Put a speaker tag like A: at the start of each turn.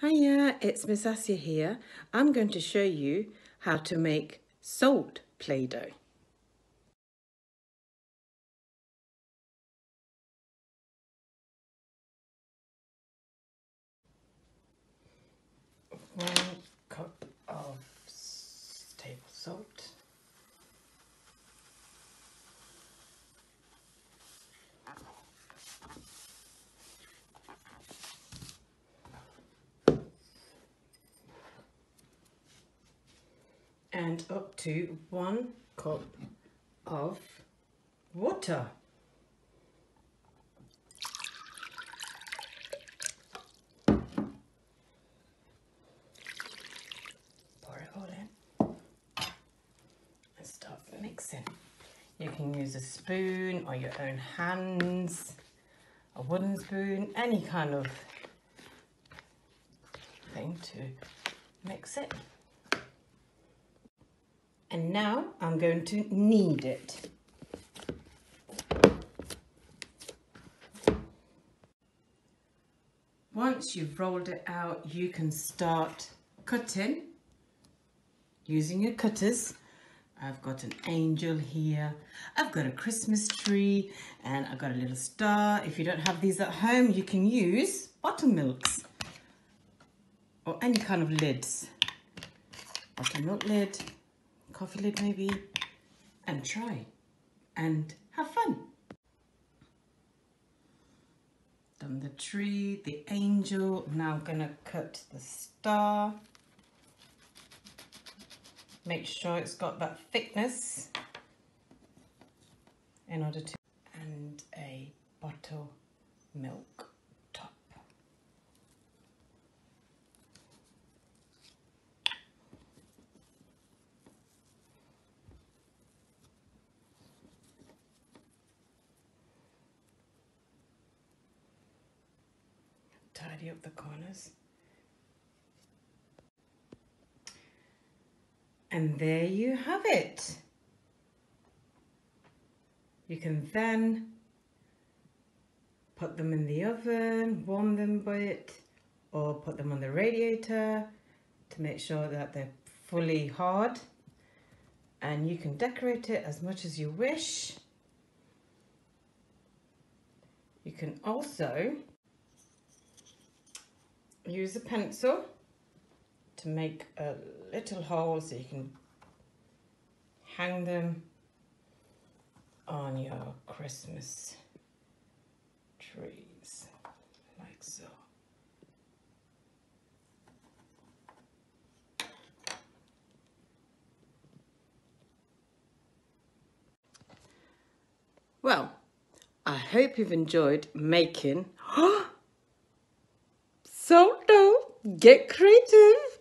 A: Hiya, it's Miss Aasia here. I'm going to show you how to make salt Play-Doh. One cup of table salt. And up to one cup of water. Pour it all in and start mixing. You can use a spoon or your own hands, a wooden spoon, any kind of thing to mix it. And now I'm going to knead it. Once you've rolled it out, you can start cutting using your cutters. I've got an angel here. I've got a Christmas tree and I've got a little star. If you don't have these at home, you can use buttermilks or any kind of lids. Buttermilk lid, coffee lid maybe, and try and have fun. Done the tree, the angel, now I'm gonna cut the star. Make sure it's got that thickness in order to, and a bottle milk. Up the corners. And there you have it. You can then put them in the oven, warm them a bit, or put them on the radiator to make sure that they're fully hard. And you can decorate it as much as you wish. You can also use a pencil to make a little hole so you can hang them on your Christmas trees like so. Well, I hope you've enjoyed making So do get creative.